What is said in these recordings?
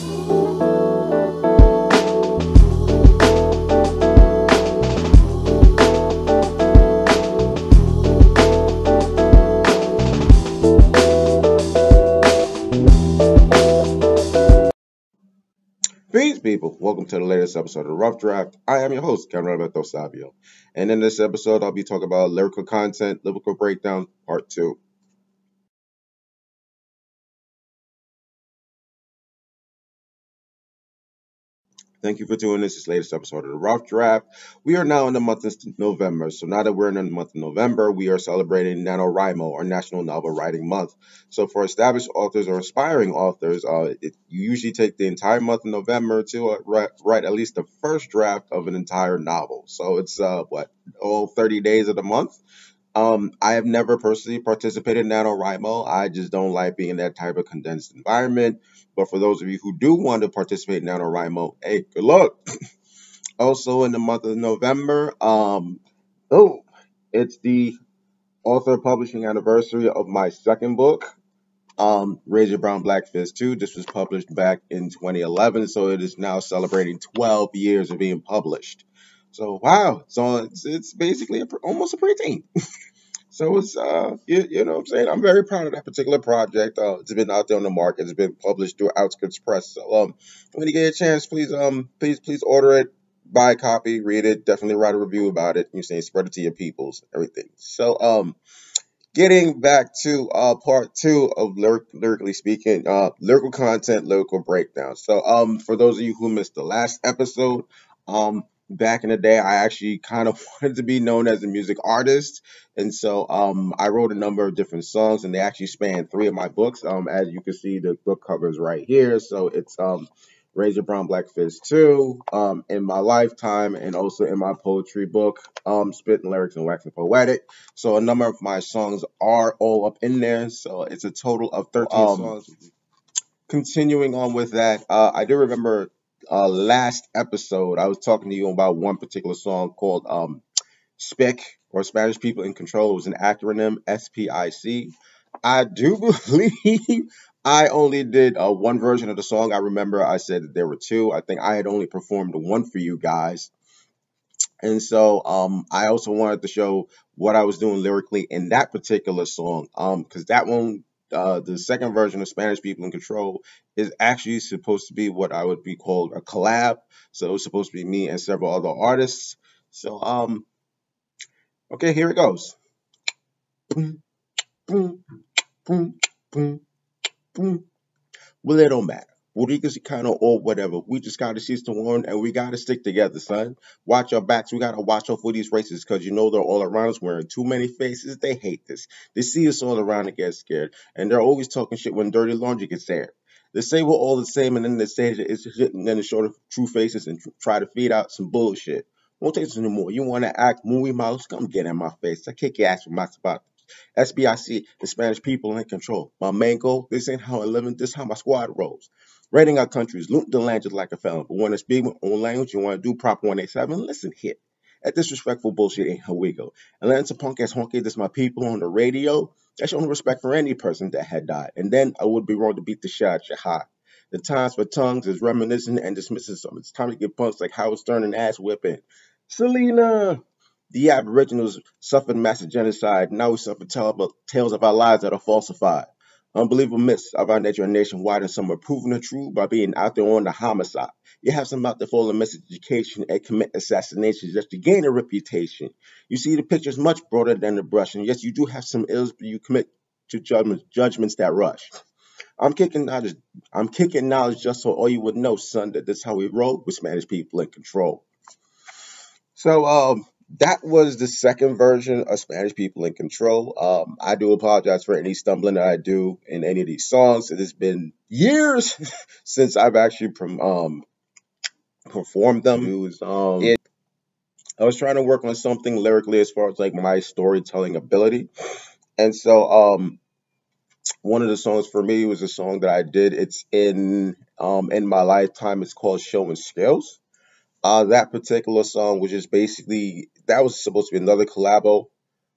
Peace, people. Welcome to the latest episode of Rough Draft. I am your host, Kevin Alberto Sabio. And in this episode, I'll be talking about lyrical content, lyrical breakdown, part two. Thank you for tuning in this latest episode of the Rough Draft. We are now in the month of November. So now that we're in the month of November, we are celebrating NaNoWriMo, or National Novel Writing Month. So for established authors or aspiring authors, uh, it, you usually take the entire month of November to uh, write, write at least the first draft of an entire novel. So it's uh, what, all 30 days of the month? Um, I have never personally participated in NaNoWriMo. I just don't like being in that type of condensed environment. But for those of you who do want to participate in NaNoWriMo, hey, good luck. also in the month of November, um, oh, it's the author publishing anniversary of my second book, um, Your Brown Black Fist 2. This was published back in 2011, so it is now celebrating 12 years of being published. So wow, so it's it's basically a, almost a preteen. so it's uh you, you know what I'm saying I'm very proud of that particular project. Uh, it's been out there on the market. It's been published through Outskirts Press. So um when you get a chance, please um please please order it, buy a copy, read it, definitely write a review about it. You say spread it to your peoples, everything. So um getting back to uh part two of lyric, lyrically speaking uh lyrical content lyrical breakdown so um for those of you who missed the last episode um back in the day, I actually kind of wanted to be known as a music artist. And so um, I wrote a number of different songs, and they actually span three of my books. Um, as you can see, the book covers right here. So it's um, Your Brown Black Fist 2, um, in my lifetime, and also in my poetry book, um, Spitting Lyrics and Waxing Poetic. So a number of my songs are all up in there. So it's a total of 13 um, songs. Continuing on with that, uh, I do remember uh, last episode, I was talking to you about one particular song called um, SPIC, or Spanish People in Control. It was an acronym, S-P-I-C. I do believe I only did uh, one version of the song. I remember I said that there were two. I think I had only performed one for you guys. And so um, I also wanted to show what I was doing lyrically in that particular song because um, that one uh, the second version of Spanish People in Control is actually supposed to be what I would be called a collab. So it's supposed to be me and several other artists. So um, okay, here it goes. Boom, boom, boom, boom, boom. Well, it don't matter. Rodriguez kind or whatever. We just got to seize to one and we got to stick together, son. Watch our backs. We got to watch out for these races because you know they're all around us wearing too many faces. They hate this. They see us all around and get scared. And they're always talking shit when dirty laundry gets aired. They say we're all the same and then they say it's shit and then they show the true faces and try to feed out some bullshit. Won't take this anymore. You want to act movie mouse? Come get in my face. I kick your ass with my spot. SPIC, the Spanish people in control. My main goal, this ain't how I live in, this how my squad rolls. Raiding our countries, looting the land just like a felon. But when to speak my own language, you want to do Prop 187, listen here. That disrespectful bullshit ain't how we go. Some punk ass honky this my people on the radio. That's showing respect for any person that had died. And then I would be wrong to beat the shit out you high. The times for tongues is reminiscent and dismissing some. It's time to get punks like Howard Stern and ass whipping. Selena! The Aboriginals suffered massive genocide. Now we suffer tales of our lives that are falsified. Unbelievable myths of our nature nationwide, and some are proven truth by being out there on the homicide. You have some out there full of miseducation and commit assassinations just to gain a reputation. You see, the picture is much broader than the brush, and yes, you do have some ills, but you commit to judgments, judgments that rush. I'm kicking knowledge. I'm kicking knowledge just so all you would know, son, that that's how we roll with Spanish people in control. So, um, that was the second version of Spanish People in Control. Um, I do apologize for any stumbling that I do in any of these songs. It has been years since I've actually um, performed them. It was, um, it, I was trying to work on something lyrically as far as like my storytelling ability. And so um, one of the songs for me was a song that I did. It's in um, in my lifetime. It's called Showing Skills. Uh, that particular song was just basically that was supposed to be another collabo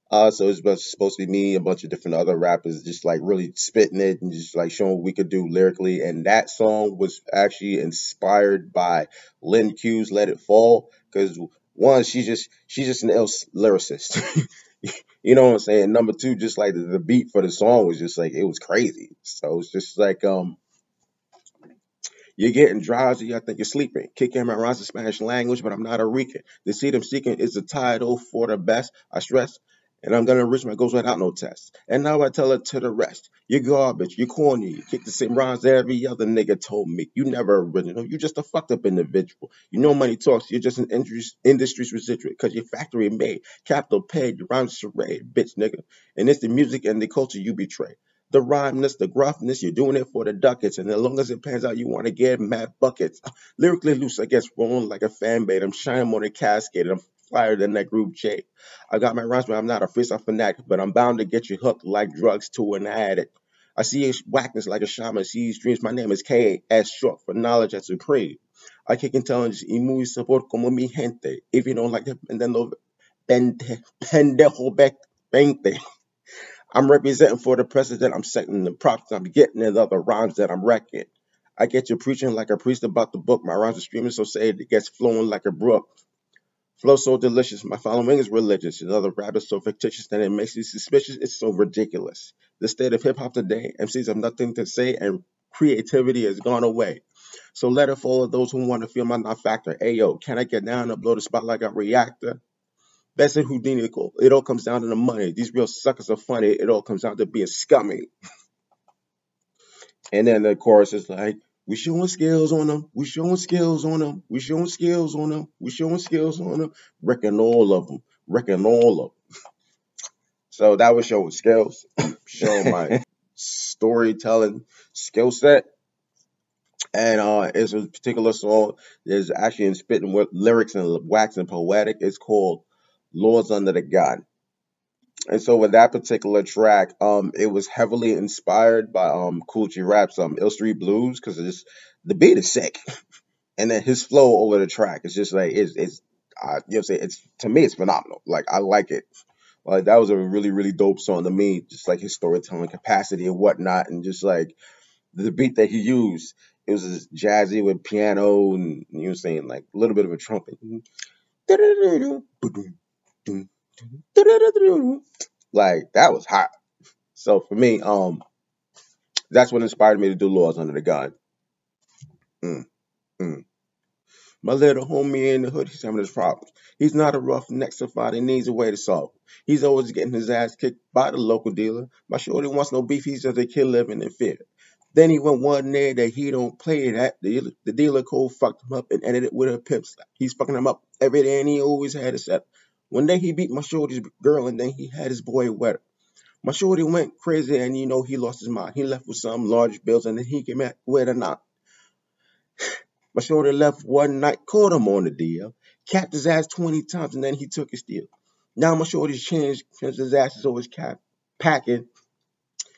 Uh, so it's supposed to be me, a bunch of different other rappers, just like really spitting it and just like showing what we could do lyrically. And that song was actually inspired by Lin Que's "Let It Fall" because one, she's just she's just an ill lyricist. you know what I'm saying? Number two, just like the, the beat for the song was just like it was crazy. So it's just like um you're getting drowsy. I think you're sleeping. Kick my rhymes in Spanish language, but I'm not a Rican. The I'm seeking is the title for the best. I stress and I'm gonna reach my goals without no test. And now I tell it to the rest. You're garbage, you're corny, you kick the same rhymes every other nigga told me. You never original, you just a fucked up individual. You know money talks, you're just an industry's residual, cause you're factory made, capital paid, your rhymes charade, bitch nigga. And it's the music and the culture you betray the rhymeness, the gruffness. You're doing it for the ducats. And as long as it pans out, you want to get mad buckets. Lyrically loose, I guess, rolling like a fan bait. I'm shining on a cascade. I'm flyer than that group J. I got my rhymes, but I'm not a freestyle fanatic, but I'm bound to get you hooked like drugs to an addict. I see his whackness like a shaman sees dreams. My name is K as short for knowledge as supreme. I kick intelligence y muy support como mi gente. If you don't like and then pendejo 20. I'm representing for the president. I'm setting the props. I'm getting the other rhymes that I'm wrecking. I get you preaching like a priest about the book. My rhymes are streaming so say it gets flowing like a brook. Flow so delicious. My following is religious. Another rap is so fictitious that it makes you suspicious. It's so ridiculous. The state of hip hop today, MCs have nothing to say and creativity has gone away. So let it fall of those who want to feel my non factor. Ayo, can I get down and blow the spot like a reactor? Best in Houdini. It all comes down to the money. These real suckers are funny. It all comes down to being scummy. and then the chorus is like, we showing skills on them. We showing skills on them. We showing skills on them. We showing skills on them. Wrecking all of them. Wrecking all of them. So that was showing skills, showing my storytelling skill set. And uh, it's a particular song that's actually in spitting with lyrics and waxing poetic. It's called Lords Under the Gun. And so with that particular track, um, it was heavily inspired by um Kool G Rap's um Ill Street Blues because it's the beat is sick, and then his flow over the track is just like it's it's uh, you know say it's to me it's phenomenal. Like I like it. Like that was a really really dope song to me. Just like his storytelling capacity and whatnot, and just like the beat that he used, it was jazzy with piano and you know saying like a little bit of a trumpet. Like that was hot. So for me, um, that's what inspired me to do Laws Under the Gun. Mm, mm. My little homie in the hood, he's having his problems. He's not a rough survivor, he needs a way to solve. He's always getting his ass kicked by the local dealer. My shorty wants no beef, he's just a kid living in fear. Then he went one day that he don't play that. The, the dealer code fucked him up and ended it with a pimp slap. He's fucking him up every day and he always had a set. One day he beat my shorty's girl and then he had his boy wet. My shorty went crazy and you know he lost his mind. He left with some large bills and then he came back with a. My shorty left one night, caught him on the deal, capped his ass 20 times and then he took his deal. Now my shorty's changed because his ass is always cap packing.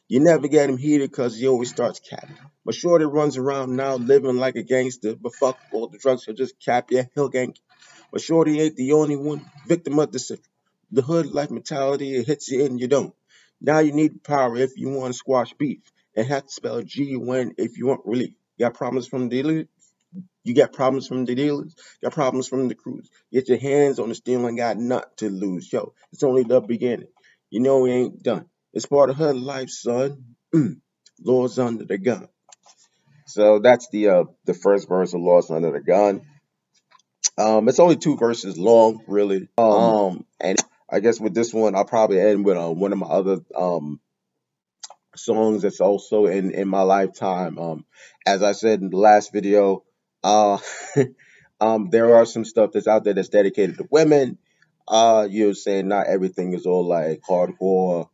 You never get him heated because he always starts capping. My shorty runs around now living like a gangster, but fuck all the drugs, he'll just cap you, he'll gank but Shorty ain't the only one victim of this. The hood life mentality, it hits you and you don't. Now you need power if you want to squash beef. And have to spell G G-U-N if you want relief. You got problems from the dealers? You got problems from the dealers? You Got problems from the crews. Get your hands on the steel and got not to lose. Yo, it's only the beginning. You know we ain't done. It's part of her life, son. Laws under the gun. So that's the uh the first verse of Laws under the gun. Um, it's only two verses long, really. Um, um, and I guess with this one, I'll probably end with uh, one of my other um songs that's also in in my lifetime. Um, as I said in the last video, uh, um, there are some stuff that's out there that's dedicated to women. Uh, you're saying not everything is all like hardcore.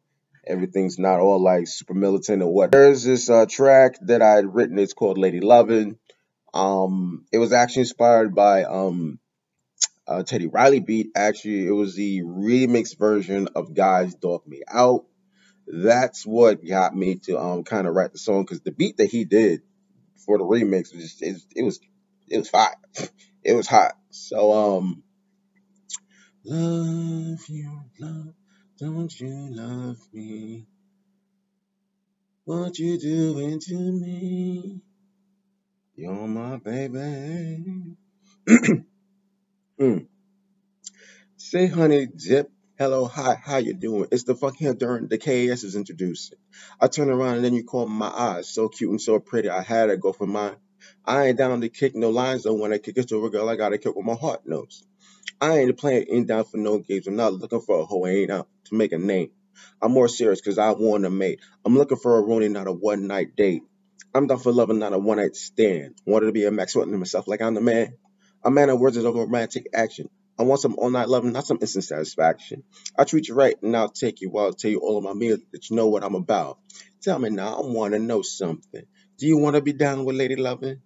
Everything's not all like super militant or what. There's this uh, track that I had written. It's called Lady Lovin'. Um, it was actually inspired by um, uh, Teddy Riley beat. Actually, it was the remix version of Guys Dog Me Out. That's what got me to um kind of write the song because the beat that he did for the remix was just, it, it was it was fire. It was hot. So um, love you, love Don't you love me? What you doing to me? You're my baby. mm. Say honey dip. Hello, hi, how you doing? It's the fucking during the KS is introducing. I turn around and then you call my eyes. So cute and so pretty. I had to go for mine. I ain't down to kick no lines though. When I kick it to a girl, I gotta kick what my heart knows. I ain't playing ain't down for no games. I'm not looking for a hoe. I ain't out to make a name. I'm more serious because I want a mate. I'm looking for a Rooney, not a one night date. I'm down for loving, not a one night stand. Wanted to be a Max sweating myself like I'm the man. A man of words is of romantic action. I want some all night loving, not some instant satisfaction. I treat you right and I'll take you. I'll tell you all of my meals that you know what I'm about. Tell me now, I want to know something. Do you want to be down with lady loving?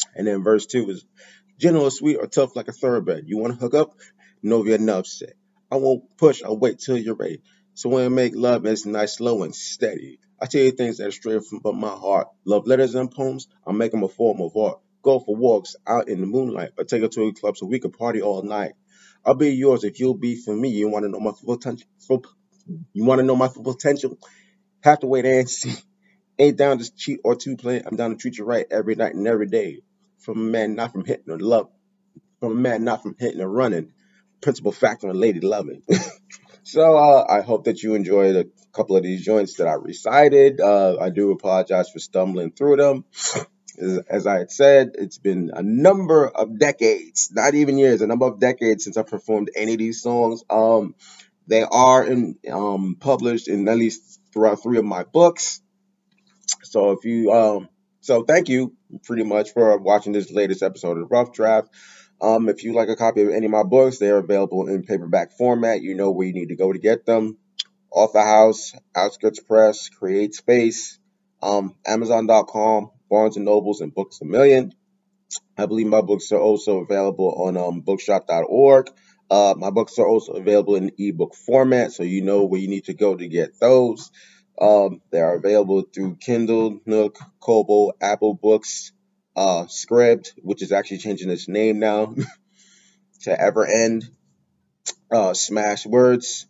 and then verse 2 is gentle or sweet or tough like a thoroughbred. You want to hook up? No, you're enough. I won't push, I'll wait till you're ready. So when I make love, it's nice, slow, and steady. I tell you things that are straight from but my heart. Love letters and poems, I'll make them a form of art go for walks out in the moonlight, or take her to a club so we can party all night. I'll be yours if you'll be for me. You want to know my full potential? You want to know my full potential? Have to wait and see. Ain't down to cheat or to play. I'm down to treat you right every night and every day. From a man not from hitting or love. From a man not from hitting or running. Principal factor in lady loving. so uh, I hope that you enjoyed a couple of these joints that I recited. Uh, I do apologize for stumbling through them as I had said, it's been a number of decades, not even years, a number of decades since I performed any of these songs. Um, they are in, um, published in at least throughout three of my books. So if you, um, so thank you pretty much for watching this latest episode of Rough Draft. Um, if you like a copy of any of my books, they are available in paperback format. You know where you need to go to get them. Author House, Outskirts Press, Create Space, um, Amazon.com, Barnes and Nobles, and Books a Million. I believe my books are also available on um, bookshop.org. Uh, my books are also available in ebook format, so you know where you need to go to get those. Um, they are available through Kindle, Nook, Kobo, Apple Books, uh, Scribd, which is actually changing its name now to Everand, uh, Smashwords,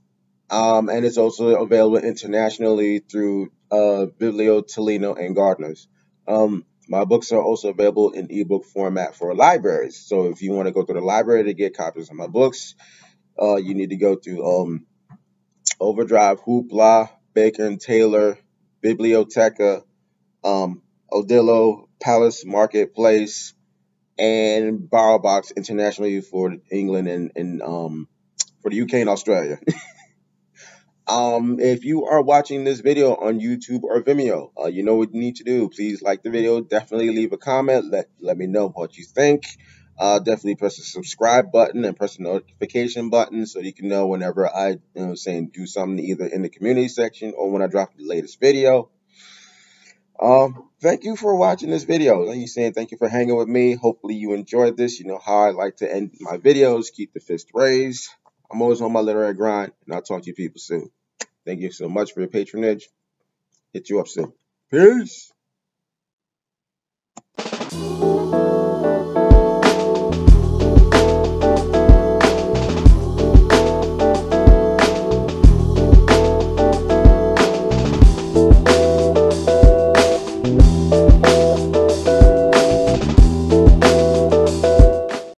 um, and it's also available internationally through uh, Vivlio, Tolino, and Gardner's. Um, my books are also available in ebook format for libraries. So if you want to go to the library to get copies of my books, uh, you need to go to um, Overdrive, Hoopla, Baker and Taylor, Bibliotheca, um, Odilo, Palace Marketplace, and BorrowBox internationally for England and, and um, for the UK and Australia. Um, if you are watching this video on YouTube or Vimeo, uh, you know what you need to do. Please like the video. Definitely leave a comment. Let let me know what you think. Uh, definitely press the subscribe button and press the notification button so you can know whenever I, you know, saying do something either in the community section or when I drop the latest video. Um, thank you for watching this video. Like you saying, thank you for hanging with me. Hopefully you enjoyed this. You know how I like to end my videos. Keep the fist raised. I'm always on my literary grind, and I'll talk to you people soon. Thank you so much for your patronage. Hit you up soon. Peace.